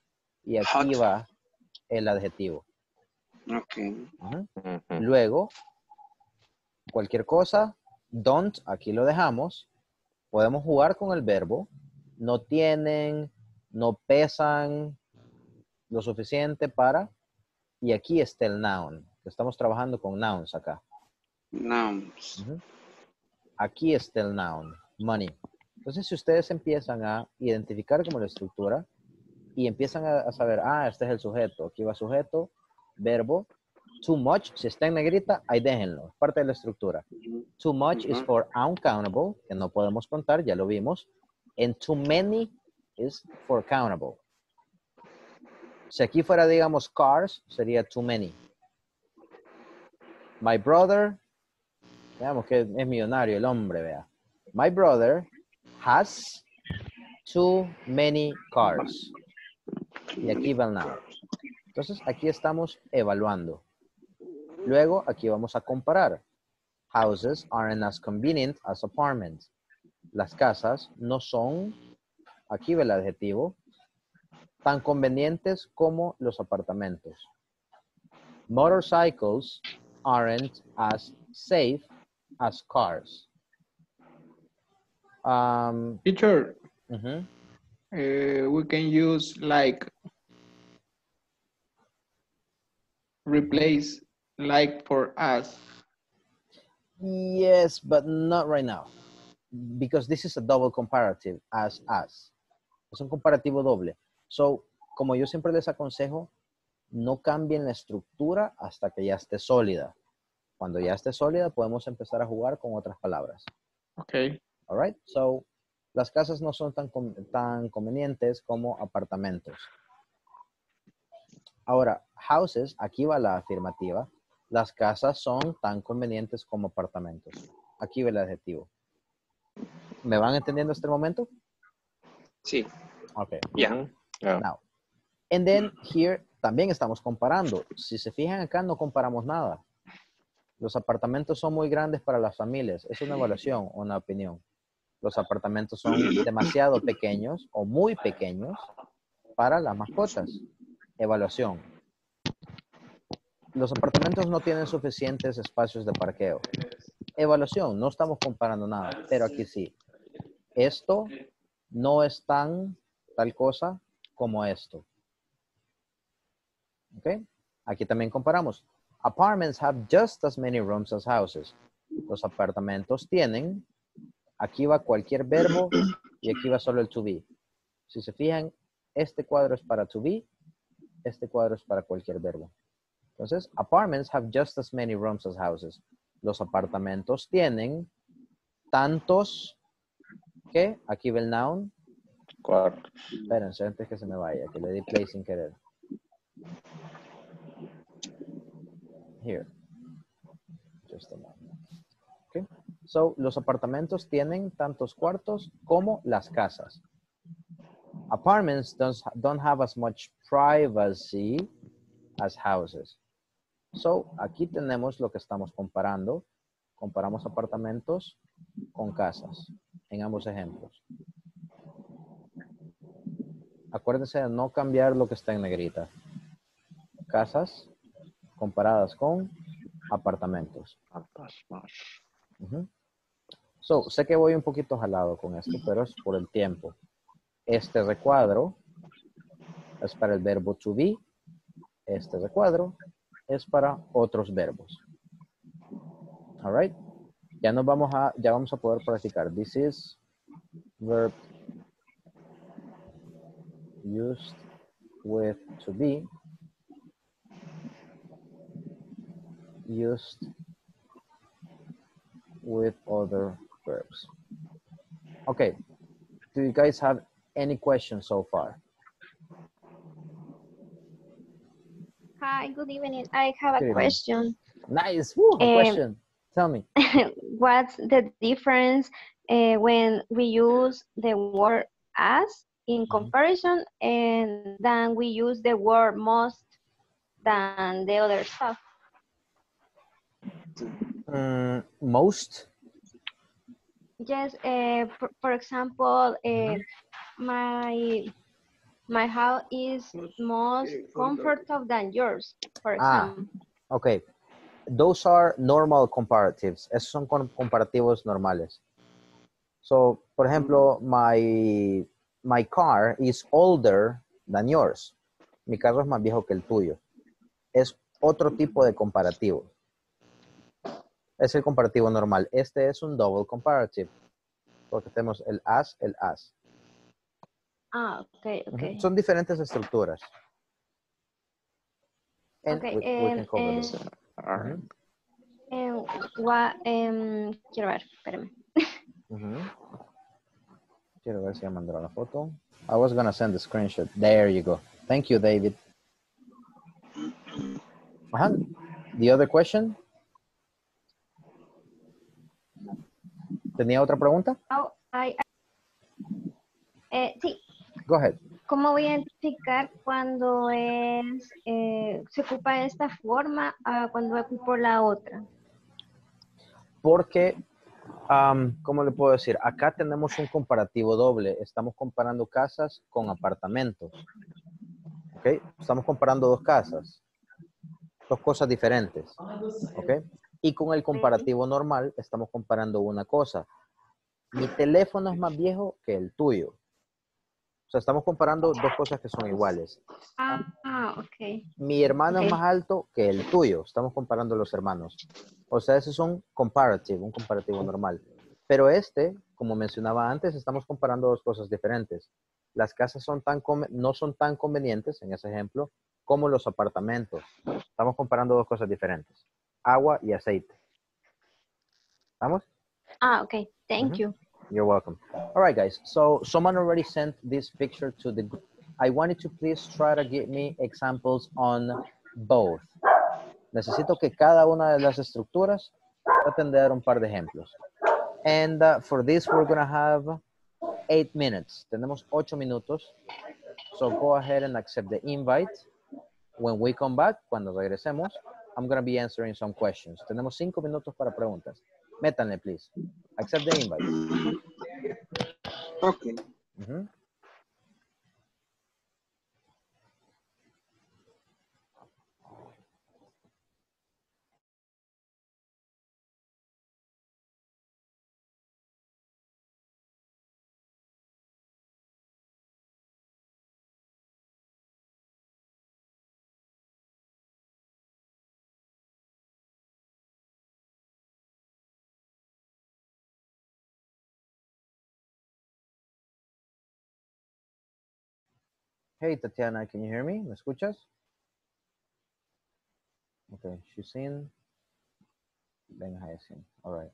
S1: y aquí
S13: Hot.
S1: va el adjetivo.
S13: Ok.
S1: Ujú.
S4: Mhm.
S1: Luego, cualquier cosa, don't, aquí lo dejamos. Podemos jugar con el verbo. No tienen, no pesan lo suficiente para. Y aquí está el noun. Estamos trabajando con nouns acá.
S13: Nouns.
S1: Aquí está el noun, money. Entonces, si ustedes empiezan a identificar como la estructura y empiezan a, a saber, ah, este es el sujeto, aquí va sujeto, verbo, too much, si está en negrita, ahí déjenlo, es parte de la estructura. Too much is for uncountable, que no podemos contar, ya lo vimos. And too many is for countable. Si aquí fuera, digamos, cars, sería too many. My brother, veamos que es millonario el hombre, vea. My brother has too many cars. Y aquí va noun. Entonces, aquí estamos evaluando. Luego, aquí vamos a comparar. Houses aren't as convenient as apartments. Las casas no son, aquí ve el adjetivo, tan convenientes como los apartamentos. Motorcycles aren't as safe as cars. Um,
S3: Teacher, uh, we can use like replace like for us.
S1: Yes, but not right now. Because this is a double comparative, as, as. Es un comparativo doble. So, como yo siempre les aconsejo, no cambien la estructura hasta que ya esté sólida. Cuando ya esté sólida, podemos empezar a jugar con otras palabras.
S3: Okay.
S1: All right? So, las casas no son tan, tan convenientes como apartamentos. Ahora, houses, aquí va la afirmativa. Las casas son tan convenientes como apartamentos. Aquí va el adjetivo. ¿Me van entendiendo hasta el momento?
S13: Sí.
S1: Ok.
S13: Yeah.
S1: Now, and then here también estamos comparando. Si se fijan acá, no comparamos nada. Los apartamentos son muy grandes para las familias. Es una evaluación, una opinión. Los apartamentos son demasiado pequeños o muy pequeños para las mascotas. Evaluación. Los apartamentos no tienen suficientes espacios de parqueo. Evaluación. No estamos comparando nada, pero aquí sí. Esto no es tan tal cosa como esto. ¿Ok? Aquí también comparamos. Apartments have just as many rooms as houses. Los apartamentos tienen, aquí va cualquier verbo y aquí va solo el to be. Si se fijan, este cuadro es para to be, este cuadro es para cualquier verbo. Entonces, apartments have just as many rooms as houses. Los apartamentos tienen tantos aquí va el noun,
S4: Cuartos.
S1: Espérense antes que se me vaya, que le di play sin querer. Here. Just a moment. Okay. So, los apartamentos tienen tantos cuartos como las casas. Apartments don't, don't have as much privacy as houses. So, aquí tenemos lo que estamos comparando. Comparamos apartamentos con casas en ambos ejemplos. Acuérdense de no cambiar lo que está en negrita. Casas comparadas con apartamentos. Ujú. So, sé que voy un poquito jalado con esto, pero es por el tiempo. Este recuadro es para el verbo to be. Este recuadro es para otros verbos. All right. Ya nos vamos a, ya vamos a poder practicar. This is verb used with to be used with other verbs. Okay. Do you guys have any questions so far?
S14: Hi, good evening. I have
S1: Good
S14: a
S1: evening.
S14: question.
S1: Nice. Woo, a
S14: Um,
S1: question. Tell me.
S14: What's the difference uh, when we use the word as in comparison and then we use the word most than the other stuff?
S1: Mm, most.
S14: Yes, uh, for, for example, uh, my my house is most comfortable than yours, for example.
S1: Ah,
S14: example.
S1: okay. Those are normal comparatives. Esos son com- comparativos normales. So, por ejemplo, my, my car is older than yours. Mi carro es más viejo que el tuyo. Es otro tipo de comparativo. Es el comparativo normal. Este es un double comparative. Porque tenemos el as, el as.
S14: Ah, okay,
S1: Ujú.
S14: okay.
S1: Son diferentes estructuras. And
S14: Okay,
S1: we, we can cover this.
S14: What, em, quiero ver, espérame.
S1: Ujú. Quiero ver si ya mandó la foto. I was gonna send the screenshot. There you go. Thank you, David. Ajá. The other question? ¿Tenía otra pregunta?
S14: Oh, I- eh, sí,
S1: Go ahead.
S14: ¿Cómo voy a identificar cuando es, eh, se ocupa de esta forma a cuando ocupo la otra?
S1: Porque, am, ¿cómo le puedo decir? Acá tenemos un comparativo doble. Estamos comparando casas con apartamentos. ¿Ok? Estamos comparando dos casas. Dos cosas diferentes. ¿Ok? Y con el comparativo normal estamos comparando una cosa. Mi teléfono es más viejo que el tuyo. Sea, estamos comparando dos cosas que son iguales.
S14: Ah, ok.
S1: Mi hermano es más alto que el tuyo. Estamos comparando los hermanos. O sea, ese es un comparative, un comparativo normal. Pero este, como mencionaba antes, estamos comparando dos cosas diferentes. Las casas son tan no son tan convenientes, en ese ejemplo, como los apartamentos. Estamos comparando dos cosas diferentes. Agua y aceite. ¿Estamos?
S14: Ah, ok. Thank you.
S1: You're welcome. All right, guys. So someone already sent this picture to the group. I wanted to please try to give me examples on both. Necesito que cada una de las estructuras traten un par de ejemplos. And uh, for this, we're going to have eight minutes. Tenemos ocho minutos. So go ahead and accept the invite. When we come back, cuando regresemos, I'm going to be answering some questions. Tenemos cinco minutos para preguntas. Métanle, please. Accept the invite.
S13: Okay.
S1: Ujú. Hey, Tatiana, can you hear me? ¿Me escuchas? Okay, she's in. Ben Hyacinth. All right.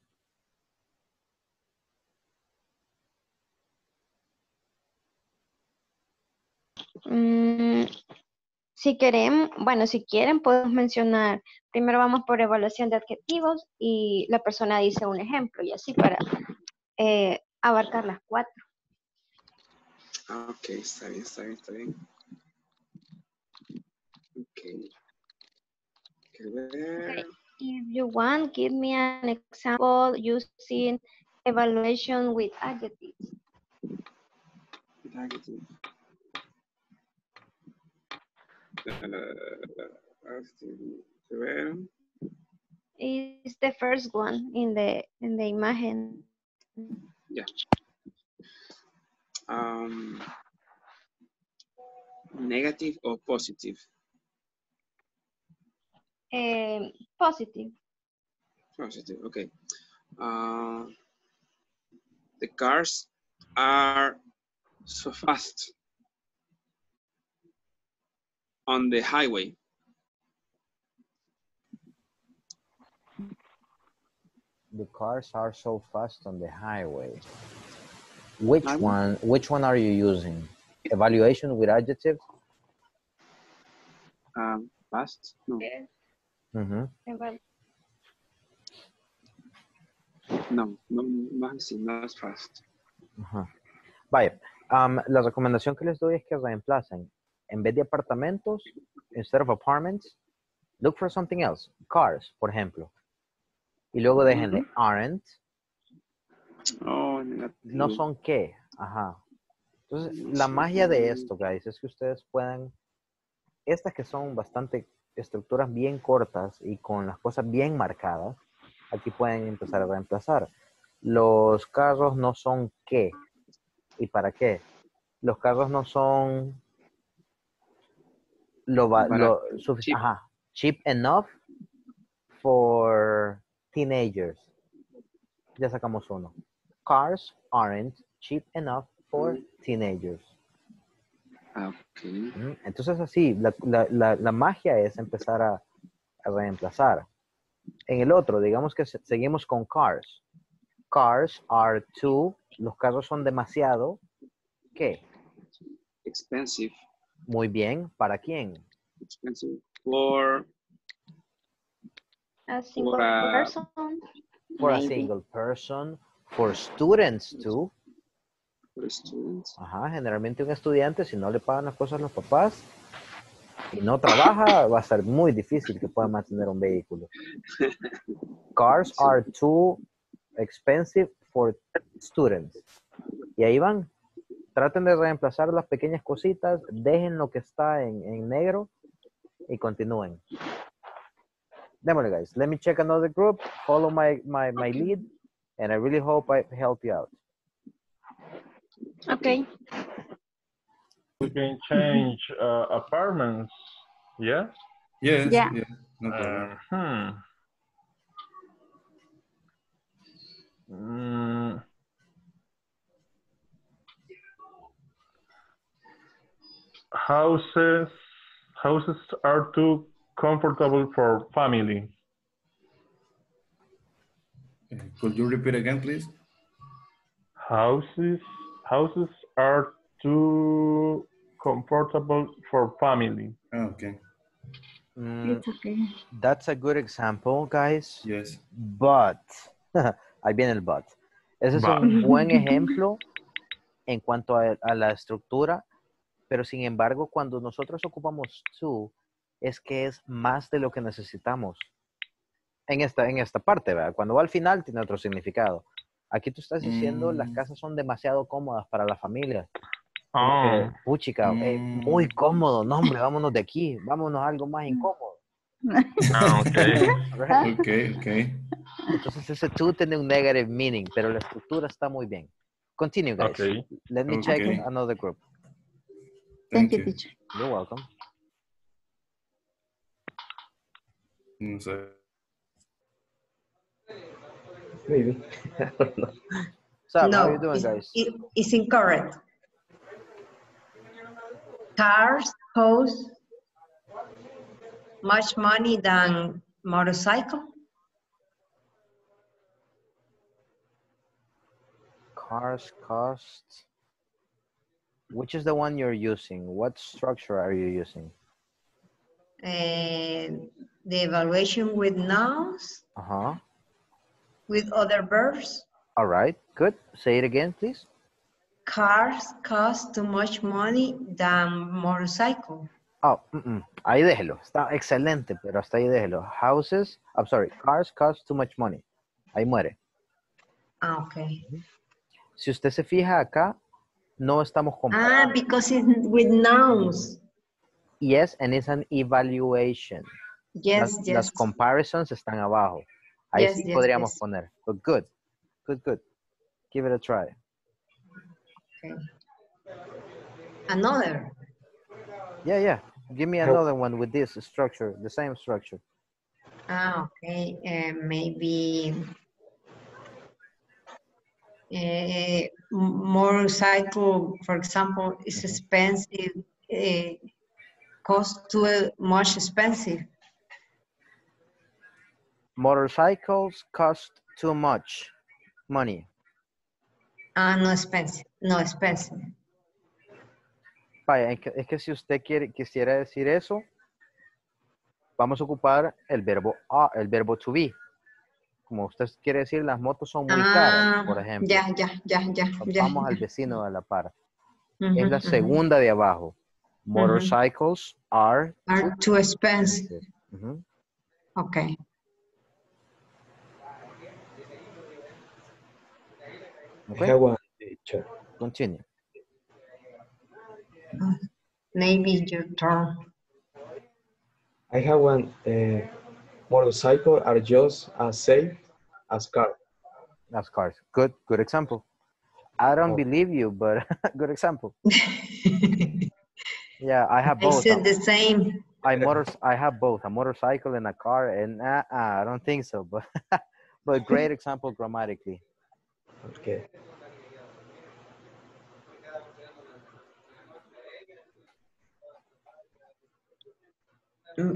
S14: Mm, si queremos, bueno, si quieren, podemos mencionar, primero vamos por evaluación de adjetivos y la persona dice un ejemplo y así para eh, abarcar las cuatro.
S13: Ah, ok, está bien, está bien, está bien. Ok. Quiero.
S14: If you want, give me an example using evaluation with adjectives.
S13: Adjective. Uh, adjective. Quiero ver.
S14: It's the first one in the in the imagen.
S13: Ya. Um, negative or positive?
S14: Eh, positive.
S13: Positive, okay. Uh, the cars are so fast on the highway.
S1: The cars are so fast on the highway. Which one? Which one are you using? Evaluation with adjectives.
S13: Um, fast? No.
S1: Ujú.
S13: No, no, no, sí, no es fast.
S1: Ajá. Vaya, am, la recomendación que les doy es que reemplacen, en vez de apartamentos, instead of apartments, look for something else. Cars, por ejemplo. Y luego déjenle aren't,
S13: Oh, negativo.
S1: No son qué. Ajá. Entonces, la magia de esto, guys, es que ustedes puedan, estas que son bastante estructuras bien cortas y con las cosas bien marcadas, aquí pueden empezar a reemplazar. Los carros no son qué y para qué. Los carros no son lo, lo
S13: cheap.
S1: ajá, cheap enough for teenagers. Ya sacamos uno. Cars aren't cheap enough for teenagers.
S13: Ah, ok.
S1: Ujú. Entonces así, la, la- la- la magia es empezar a, a reemplazar. En el otro, digamos que se- seguimos con cars. Cars are too, los carros son demasiado, ¿qué?
S13: Expensive.
S1: Muy bien, ¿para quién?
S13: Expensive for
S14: A single
S13: For a-
S14: person.
S1: For a single person, for students too.
S13: for students.
S1: Ajá, generalmente un estudiante, si no le pagan las cosas a los papás y no trabaja, va a ser muy difícil que pueda mantener un vehículo. Cars are too expensive for students. Y ahí van. Traten de reemplazar las pequeñas cositas, dejen lo que está en, en negro y continúen. Démosle, guys. Let me check another group, follow my, my, my lead, and I really hope I help you out.
S14: Okay.
S15: We can change uh, apartments. Yes?
S16: Yes.
S5: Yeah.
S16: yes, no problem.
S15: Uh, hmm. Mm. Houses, houses are too comfortable for family.
S16: Could you repeat again, please?
S15: Houses, houses are too comfortable for family.
S16: Ah, Okay.
S1: Mm,
S5: It's okay.
S1: that's a good example, guys.
S16: Yes.
S1: But, ahí viene el but. Ese es un buen ejemplo en cuanto a, a la estructura, pero sin embargo, cuando nosotros ocupamos to, es que es más de lo que necesitamos. En esta, en esta parte, ¿verdad? Cuando va al final, tiene otro significado. Aquí tú estás diciendo, las
S16: Mm.
S1: casas son demasiado cómodas para la familia.
S15: Oh,
S1: Eh, puchica, eh,
S16: Mm.
S1: muy cómodo, no hombre, vámonos de aquí, vámonos a algo más incómodo.
S15: ah, okay.
S1: Right?
S16: Okay, okay.
S1: Entonces ese to tiene un negative meaning, pero la estructura está muy bien. Continue, guys.
S15: Okay.
S1: Let me check
S16: Okay.
S1: another group.
S5: Thank you, teacher.
S1: You're welcome.
S16: No sé.
S17: Maybe. I don't know.
S1: Sam,
S7: no,
S1: how you doing,
S7: it's,
S1: guys?
S7: it- it's incorrect. Cars cost much money than motorcycle.
S1: Cars cost. Which is the one you're using? What structure are you using?
S7: And the evaluation with nouns,
S1: Uh-huh.
S7: With other verbs.
S1: All right, good. Say it again, please.
S7: Cars cost too much money than motorcycle.
S1: Oh, mm, mm. ahí déjelo. Está excelente, pero hasta ahí déjelo. Houses, I'm sorry, cars cost too much money. Ahí muere.
S7: Ah, okay.
S1: Si usted se fija acá, no estamos
S7: Ah,
S1: comparando.
S7: because it's with nouns.
S1: Yes, and it's an evaluation.
S7: Yes,
S1: las,
S7: yes.
S1: las comparisons están abajo. Ahí
S7: Yes,
S1: sí
S7: yes,
S1: podríamos
S7: yes.
S1: poner. But good, good, good. Give it a try.
S7: Okay. Another.
S1: Yeah, yeah. Give me another one with this structure, the same structure.
S7: Ah, okay. Uh, maybe uh, motorcycle, for example, is expensive. Uh, cost too much expensive.
S1: Motorcycles cost too much money.
S7: Ah, no expensive. No expensive.
S1: Vaya, es que, es que si usted quiere, quisiera decir eso, vamos a ocupar el verbo, ah, el verbo to be. Como usted quiere decir, las motos son muy
S7: Ah,
S1: caras, por ejemplo.
S7: Ya, ya, ya, ya, ya.
S1: Vamos al
S7: ya.
S1: vecino de la par.
S7: Ujú,
S1: es la segunda de abajo. Motorcycles are
S7: Are too expensive.
S1: Ujú.
S7: Okay.
S1: Okay.
S17: I have one teacher.
S1: Continue.
S7: Maybe your turn.
S17: I have one uh, motorcycle are just as safe as car.
S1: That's cars. Good, good example. I don't
S17: Oh.
S1: believe you, but good example. yeah, I have
S7: I
S1: both.
S7: said the same.
S1: I motor I have both a motorcycle and a car, and uh, uh, I don't think so, but but great example grammatically.
S17: Okay.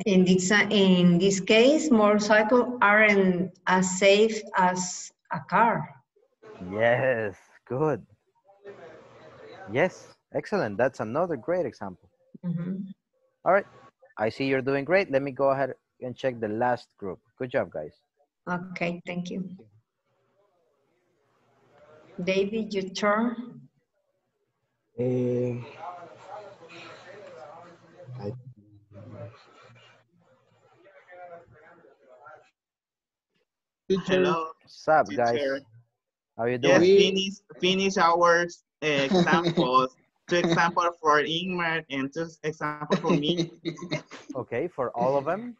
S7: In this, in this case, motorcycle aren't as safe as a car.
S1: Yes, good. Yes, excellent. That's another great example.
S7: Mhm.
S1: All right, I see you're doing great. Let me go ahead and check the last group. Good job, guys.
S7: Okay, thank you. David, your turn.
S17: Eh, I-
S8: Hello.
S1: What's up, guys?
S8: teacher.
S1: How you
S8: Yes,
S1: doing?
S8: finish finish our uh, examples. two examples for Ingmar and two examples for me.
S1: Okay, for all of them.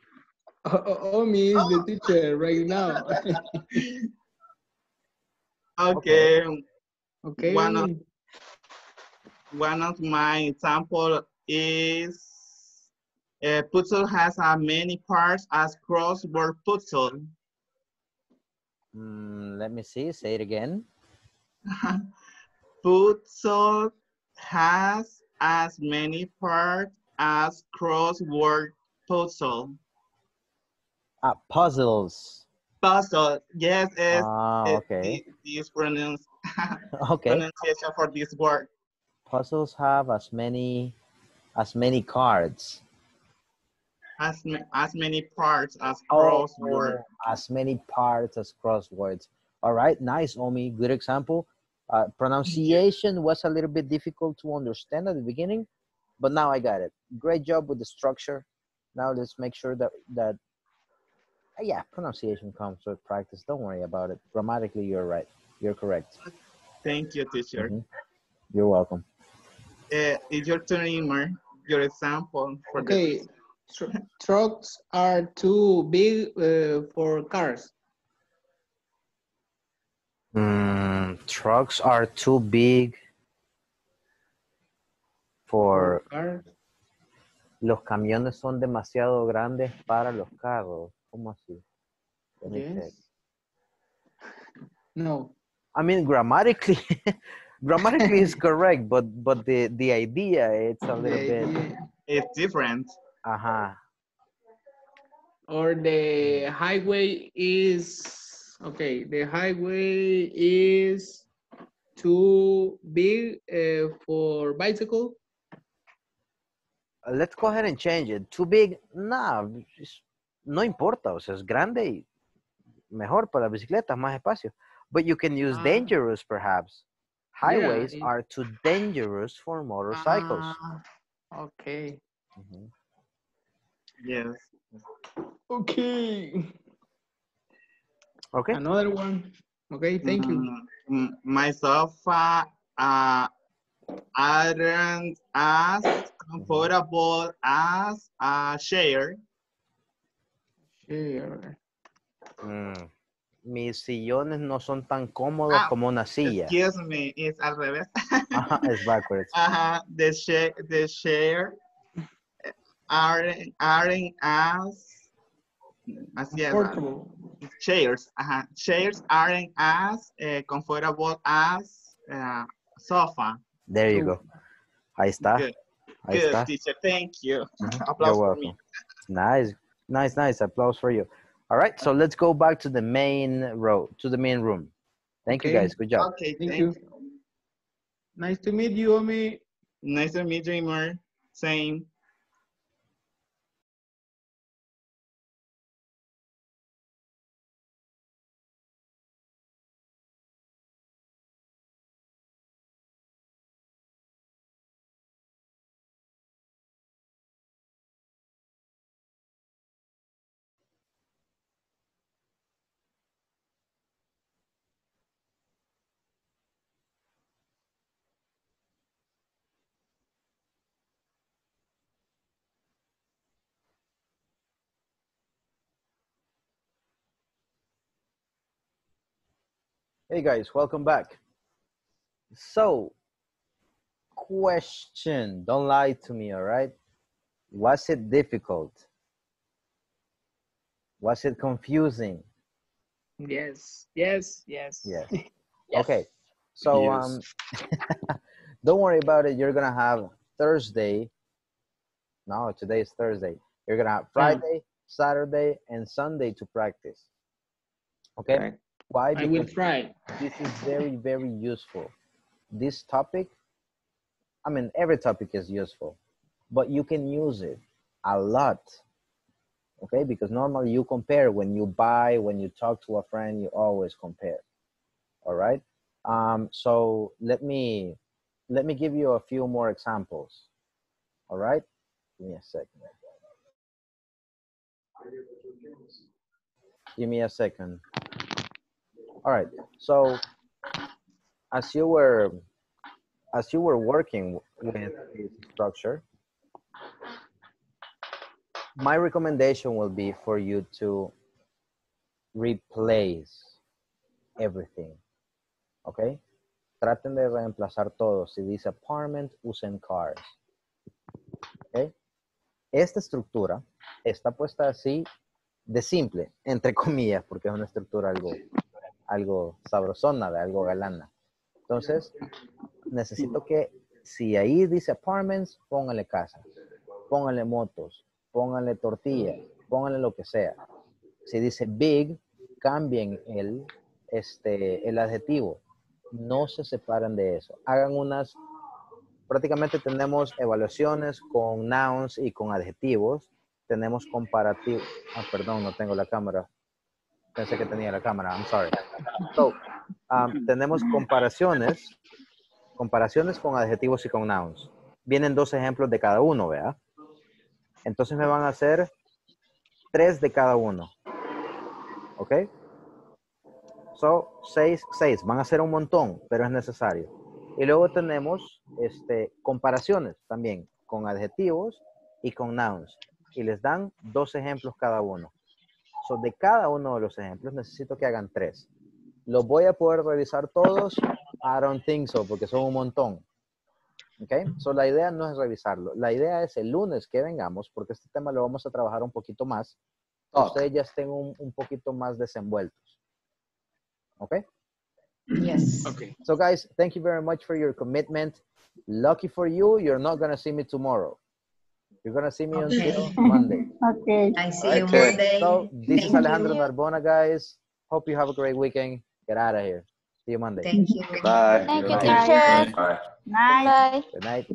S3: Oh, oh, oh, me is the teacher right now.
S8: Okay.
S3: okay.
S8: One of one of my example is a puzzle has as many parts as crossword puzzle.
S1: Mm, let me see. Say it again.
S8: puzzle has as many parts as crossword puzzle.
S1: Ah, puzzles.
S8: Puzzle, yes, is
S1: Ah, okay.
S8: the- this
S1: Okay.
S8: pronunciation for this word.
S1: Puzzles have as many as many cards.
S8: As, ma- as many parts as
S1: Oh,
S8: crossword.
S1: as many parts as crosswords. All right, nice, Omi. Good example. Uh, pronunciation was a little bit difficult to understand at the beginning, but now I got it. Great job with the structure. Now let's make sure that that yeah, pronunciation comes with practice. Don't worry about it. Grammatically, you're right. You're correct.
S8: Thank you, teacher.
S1: Mhm. You're welcome.
S8: Uh, it's your turn, Imar. Your example for
S3: Okay,
S8: the
S3: tr- trucks are too big uh, for cars.
S1: Mm, trucks are too big for
S3: Cars.
S1: los camiones son demasiado grandes para los carros. ¿Cómo así? Let me check.
S3: Yes. No.
S1: I mean, grammatically, grammatically is correct, but but the the idea it's a little bit.
S8: It's different.
S1: Uh-huh.
S3: Or the highway is, okay, the highway is too big uh, for bicycle.
S1: Uh, Let's go ahead and change it. Too big? Nah, es- no importa. O sea, es grande y mejor para bicicletas, más espacio. But you can use
S3: Ah.
S1: dangerous, perhaps. Highways
S3: it-
S1: are too dangerous for motorcycles.
S3: Ah, okay.
S8: Yes.
S3: Okay.
S1: Okay.
S3: Another one. Okay, thank you.
S8: Mm, mm, My sofa uh, aren't as comfortable as a chair.
S3: Share.
S1: Mm. Mis sillones no son tan cómodos
S8: Ah,
S1: como una silla.
S8: Excuse me, it's al revés.
S1: Ajá, es backwards.
S8: Uh-huh. The chair, the chair aren't, aren't as, as yes, uh,
S3: Comfortable.
S8: chairs. Uh-huh. Chairs aren't as uh, comfortable as uh, sofa.
S1: There you go. Ahí está.
S8: Good.
S1: Ahí
S8: Good,
S1: está.
S8: teacher. Thank you.
S1: Welcome.
S8: me.
S1: Nice, nice, nice. Applause for you. All right, so let's go back to the main row, to the main room. Thank you guys. Good job.
S8: Okay,
S3: Thank
S8: thank,
S3: you.
S8: you.
S3: Nice to meet you, Omi.
S8: Nice to meet you, Dreamer. Same.
S1: Hey guys, welcome back. So, question. Don't lie to me, all right? Was it difficult? Was it confusing?
S3: Yes, yes, yes.
S1: Yes.
S3: Yes.
S1: Okay. So
S16: Yes.
S1: um don't worry about it. You're gonna have Thursday. No, today is Thursday. You're gonna have Friday, Saturday, and Sunday to practice. Okay?
S3: Okay.
S1: Why?
S3: I will try.
S1: this is very, very useful. This topic, I mean, every topic is useful, but you can use it a lot. Okay? Because normally you compare when you buy, when you talk to a friend, you always compare. All right? Um, so let me let me give you a few more examples. All right? Give me a second. Give me a second. All right. So as you were as you were working with this structure, my recommendation will be for you to replace everything. Okay? traten de reemplazar todo. Si dice apartment, usen cars. ¿Ok? Esta estructura está puesta así de simple, entre comillas, porque es una estructura algo, algo sabrosona, de algo galana. Entonces, necesito que si ahí dice apartments, póngale casa, póngale motos, póngale tortillas, póngale lo que sea. Si dice big, cambien el, este, el adjetivo. No se separen de eso. Hagan unas, prácticamente tenemos evaluaciones con nouns y con adjetivos. Tenemos comparativos. Ah, perdón, no tengo la cámara. Pensé que tenía la cámara. I'm sorry. So, um, tenemos comparaciones, comparaciones con adjetivos y con nouns. Vienen dos ejemplos de cada uno, ¿vea? Entonces me van a hacer tres de cada uno. ¿Ok? So, seis, seis. Van a ser un montón, pero es necesario. Y luego tenemos este, comparaciones también con adjetivos y con nouns. Y les dan dos ejemplos cada uno. So, de cada uno de los ejemplos necesito que hagan tres. ¿Los voy a poder revisar todos? I don't think so, porque son un montón. ¿Ok? So, la idea no es revisarlo. La idea es el lunes que vengamos, porque este tema lo vamos a trabajar un poquito más. Ustedes ya estén un, un poquito más desenvueltos. ¿Ok?
S7: Yes.
S13: Okay.
S1: So guys, thank you very much for your commitment. Lucky for you, you're not going to see me tomorrow. You're going to see me
S7: Okay.
S1: until Monday.
S5: Okay.
S7: I see you
S4: Okay.
S7: Monday.
S1: So this is Alejandro
S7: you.
S1: Narbona, guys. Hope you have a great weekend. Get out of here. See you Monday.
S7: Thank you.
S4: Bye.
S14: Thank you,
S1: Bye.
S14: teacher.
S9: Bye.
S5: Nice.
S14: Bye.
S1: Good night.